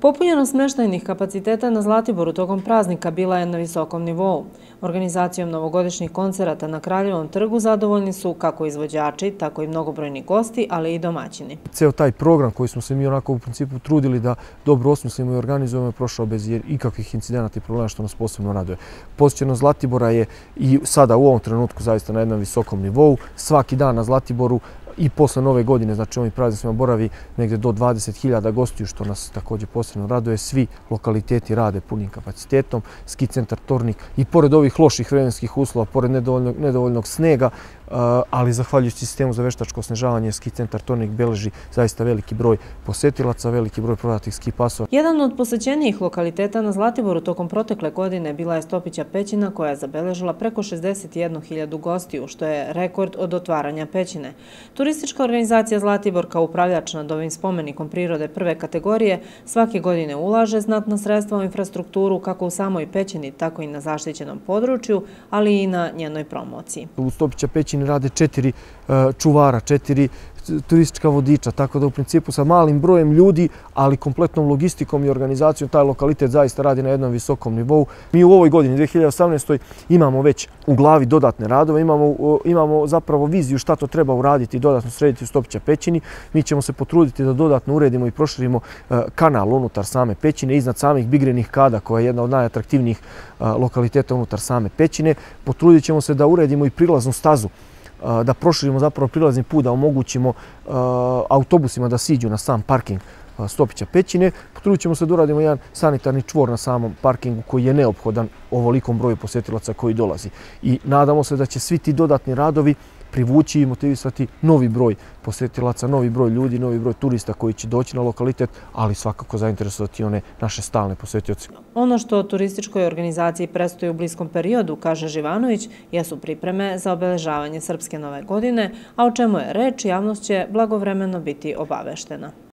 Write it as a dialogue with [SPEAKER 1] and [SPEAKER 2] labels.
[SPEAKER 1] Popunjenost smeštajnih kapaciteta na Zlatiboru tokom praznika bila je na visokom nivou. Organizacijom novogodišnjih koncerata na Kraljevom trgu zadovoljni su kako izvođači, tako i mnogobrojni gosti, ali i domaćini.
[SPEAKER 2] Ceo taj program koji smo se mi onako u principu trudili da dobro osmislimo i organizujemo je prošao bez ikakvih incidenata i problema što nas posebno raduje. Posjećeno Zlatibora je i sada u ovom trenutku zaista na jednom visokom nivou. Svaki dan na Zlatiboru i posle nove godine, znači ovim praznicima boravi negde do 20.000 gostiju, što nas također posebno raduje. Svi lokaliteti rade punim kapacitetom, ski centar Tornik i pored ovih loših vremenskih uslova, pored nedovoljnog, nedovoljnog snega, ali zahvaljujući sistemu za veštačko snežavanje, ski centar Tornik beleži zaista veliki broj posetilaca, veliki broj prodatih ski pasova.
[SPEAKER 1] Jedan od posećenijih lokaliteta na Zlatiboru tokom protekle godine bila je Stopića pećina koja je zabeležila preko 61.000 gostiju, što je rekord od otvaranja pećine. Turistička organizacija Zlatibor kao upravljač nad ovim spomenikom prirode prve kategorije svake godine ulaže znatna sredstva u infrastrukturu kako u samoj pećini, tako i na zaštićenom području, ali i na njenoj promociji.
[SPEAKER 2] U Stopića pećini rade četiri eh, čuvara, četiri turistička vodiča, tako da u principu sa malim brojem ljudi, ali kompletnom logistikom i organizacijom, taj lokalitet zaista radi na jednom visokom nivou. Mi u ovoj godini, 2018. imamo već u glavi dodatne radove, imamo, imamo zapravo viziju šta to treba uraditi i dodatno srediti u Stopića pećini. Mi ćemo se potruditi da dodatno uredimo i proširimo e, kanal unutar same pećine, iznad samih bigrenih kada, koja je jedna od najatraktivnijih e, lokaliteta unutar same pećine. Potrudit ćemo se da uredimo i prilaznu stazu da proširimo zapravo prilazni put, da omogućimo autobusima da siđu na sam parking Stopića pećine. Potrudit ćemo se da uradimo jedan sanitarni čvor na samom parkingu koji je neophodan ovolikom broju posjetilaca koji dolazi. I nadamo se da će svi ti dodatni radovi privući i motivisati novi broj posjetilaca, novi broj ljudi, novi broj turista koji će doći na lokalitet, ali svakako zainteresovati one naše stalne posjetioce.
[SPEAKER 1] Ono što turističkoj organizaciji prestoji u bliskom periodu, kaže Živanović, jesu pripreme za obeležavanje Srpske nove godine, a o čemu je reč, javnost će blagovremeno biti obaveštena.